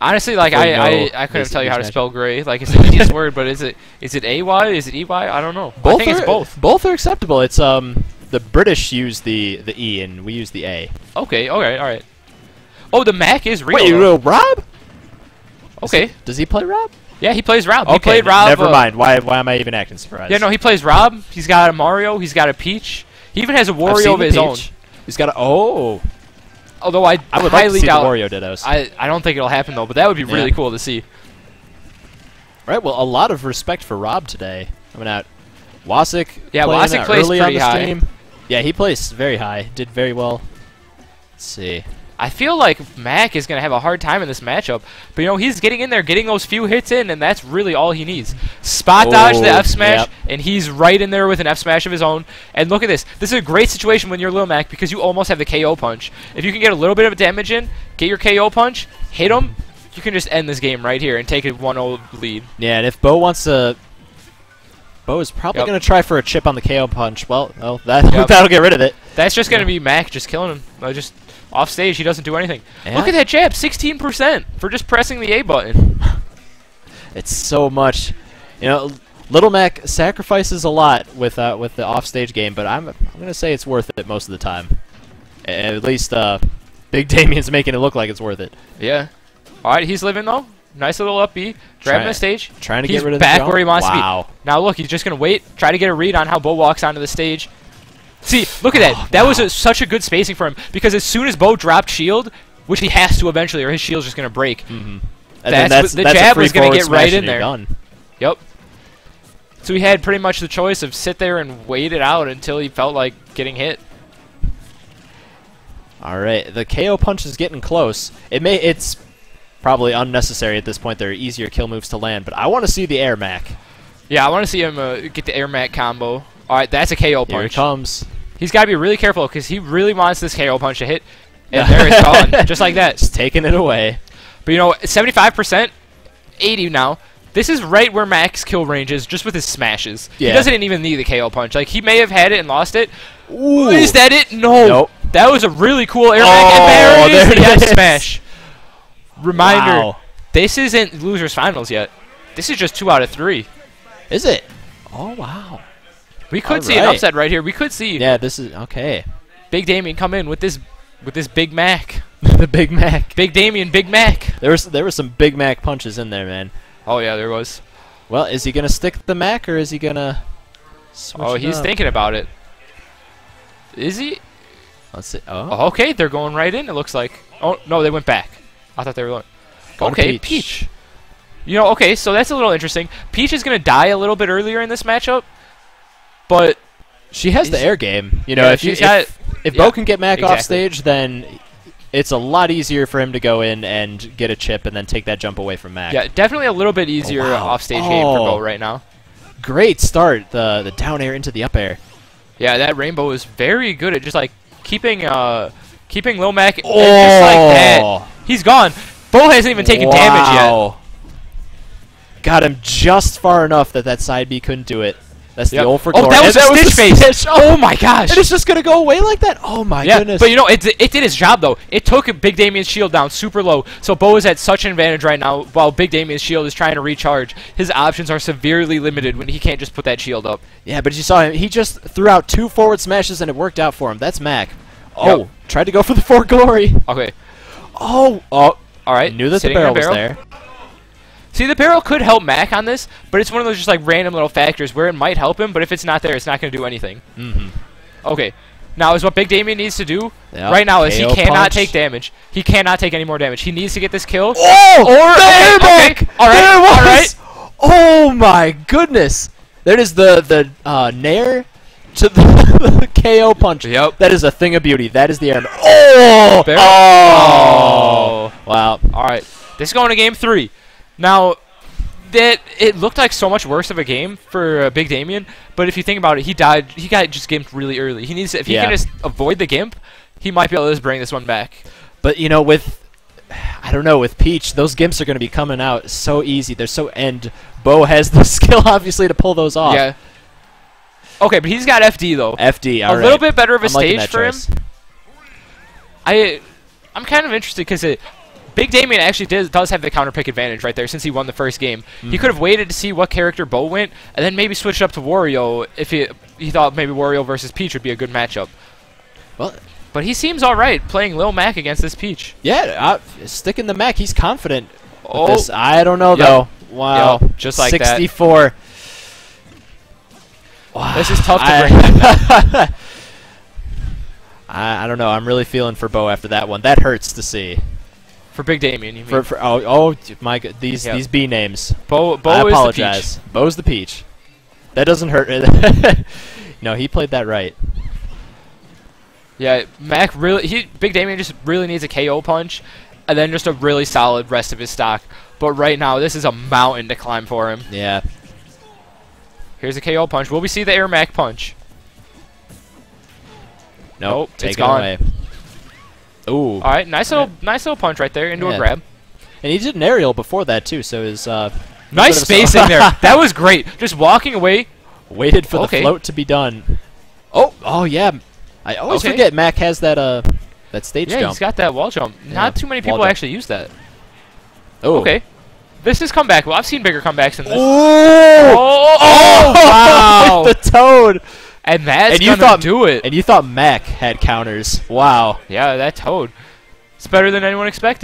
Honestly, like I, no I, I couldn't tell you how to spell gray. Like it's the easiest word, but is it is it A Y? Is it E Y? I don't know. Both are, both. Both are acceptable. It's um the British use the the E and we use the A. Okay, okay, all right. Oh, the Mac is real. Wait, you know Rob? okay. Does he play Rob? Yeah, he plays Rob. He okay, played Rob. Never uh, mind. Why why am I even acting surprised? Yeah, no, he plays Rob. He's got a Mario. He's got a Peach. He even has a Wario of his own. He's got a oh. Although I, I would like to highly see doubt. Wario Dittos. I, I don't think it'll happen though, but that would be really cool to see. Right. Well, a lot of respect for Rob today. Coming out. Wasik. Yeah, Wasik plays early pretty high. stream. Yeah, he plays very high. Did very well. Let's see. I feel like Mac is gonna have a hard time in this matchup, but you know he's getting in there, getting those few hits in, and that's really all he needs. Spot dodge the Oh, F smash, yep. and he's right in there with an F smash of his own. And look at this. This is a great situation when you're Lil Mac because you almost have the KO punch. If you can get a little bit of damage in, get your KO punch, hit him, you can just end this game right here and take a 1-0 lead. Yeah, and if Bo wants to. Bo is probably Yep. going to try for a chip on the KO punch. Well, oh, that Yep. that'll get rid of it. That's just gonna be Mac just killing him. Uh, just off stage, he doesn't do anything. Yeah. Look at that jab, 16% for just pressing the A button. It's so much. You know, Little Mac sacrifices a lot with uh, with the offstage game, but I'm I'm going to say it's worth it most of the time. At least uh, Big Damien's making it look like it's worth it. Yeah. All right, he's living though. Nice little up B, grabbing the stage. Trying to He's get rid of the back where he wants to be. wow. Now look, he's just gonna wait, try to get a read on how Bo walks onto the stage. See, look at that. Oh, that was a, such a good spacing for him because as soon as Bo dropped shield, which he has to eventually, or his shield's just gonna break. Mm-hmm. And That's then that's, the that's jab was gonna get right in there. done. Yep. So he had pretty much the choice of sit there and wait it out until he felt like getting hit. All right, the KO punch is getting close. It may it's probably unnecessary at this point. There are easier kill moves to land, but I want to see the air mac. Yeah, I want to see him uh, get the air mac combo. All right, that's a KO punch. Here it comes. He's got to be really careful because he really wants this KO punch to hit. And there it's gone, just like that. Just taking it away. But you know, 75%, 80 now. This is right where max kill range is, just with his smashes. He doesn't even need the KO punch. Like he may have had it and lost it. Ooh. Is that it? No. Nope. That was a really cool air Oh, Mac, and there there the it F is. smash. Reminder: Wow. This isn't losers finals yet. This is just two out of three. Is it? Oh wow. We could All see an upset right here. We could see Yeah, this is okay. Big Damien come in with this with this Big Mac. the Big Mac. Big Damien, Big Mac. There was there were some Big Mac punches in there, man. Oh yeah, there was. Well, is he gonna stick the Mac or is he gonna? Switch Oh, he's up? thinking about it. Is he? Let's see. Oh, Oh, okay, they're going right in. It looks like. Oh no, they went back. I thought they were going. Go okay, Peach. Peach. You know, okay, so that's a little interesting. Peach is gonna die a little bit earlier in this matchup, but she has the air game. You know, Yeah, if you she's got- if, if yeah, Bo can get Mac off stage, then it's a lot easier for him to go in and get a chip and then take that jump away from Mac. yeah, definitely a little bit easier wow. off-stage game for Oh. Bo right now. Great start. The the down air into the up air. Yeah, that Rainbow is very good at just like keeping uh keeping Lil Mac Oh. just like that. He's gone. Bo hasn't even taken damage yet. Wow. Got him just far enough that that side B couldn't do it. That's Yep. the old for Oh, that was And a stitch face. stitch. Oh my gosh. And it's just gonna go away like that. Oh my yeah, goodness. but you know, it, it did its job though. It took Big Damien's shield down super low, so Bo is at such an advantage right now. While Big Damien's shield is trying to recharge, his options are severely limited when he can't just put that shield up. yeah, but you saw him. He just threw out two forward smashes and it worked out for him. That's Mac. Oh, Yep. tried to go for the for glory. Okay, Oh, oh. all right. Knew that the sitting barrel, a was there. See, the barrel could help Mac on this, but it's one of those just like random little factors where it might help him, but if it's not there, it's not going to do anything. Mm-hmm. Okay. Now is what Big Damien needs to do Yep, right now is he cannot punch. take damage. He cannot take any more damage. He needs to get this kill. Oh, Or- there, okay, Mac! okay, all right, there it all was. Oh my goodness! That is the the uh, nair to the KO punch. Yep. That is a thing of beauty. That is the air. Oh! Barrel- Oh! Wow. All right, this is going to game three. Now, that it looked like so much worse of a game for uh, Big Damien, but if you think about it, he died. He got just gimped really early. He needs to, if he Yeah. can just avoid the gimp, he might be able to just bring this one back. But you know, with I don't know, with Peach, those gimps are going to be coming out so easy. They're so and Bo has the skill obviously to pull those off. Yeah. Okay, but he's got FD though. FD. a all little bit better of a I'm stage for choice. him. I, I'm kind of interested because Big Damien actually does, does have the counter pick advantage right there since he won the first game. He Mhm. could have waited to see what character Bo went and then maybe switched up to Wario if he he thought maybe Wario versus Peach would be a good matchup. Well, But he seems all right playing Lil Mac against this Peach. yeah, uh, sticking the Mac. He's confident. Oh, this. I don't know Yep. though. Wow, Yep, just like that. 64. Wow. This is tough to I- bring I, I don't know. I'm really feeling for Bo after that one. That hurts to see. For Big Damien. You mean For, for oh oh my god, these Yep. these B names. Bo? Bo I is the apologize. Peach. Bo's the peach. That doesn't hurt. no, he played that right. Yeah, Mac really. He Big Damien just really needs a KO punch, and then just a really solid rest of his stock. But right now, this is a mountain to climb for him. Yeah. Here's a KO punch. Will we see the Air Mac punch? Nope. Nope, take it's it gone. away. Ooh. All right, nice little, nice little punch right there into Yeah. a grab. And he did an aerial before that too, so his uh Nice spacing there. That was great. Just walking away. waited for Okay. the float to be done. Oh, oh yeah. I always Okay. forget Mac has that uh that stage Yeah, jump. he's got that wall jump. Yeah, Not too many people actually use that. oh. Okay. This is comeback. Well, I've seen bigger comebacks than this. Oh! Oh, oh, wow. With the toad. And that's And you thought- do it. And you thought Mac had counters. Wow. yeah, that toad. It's better than anyone expected.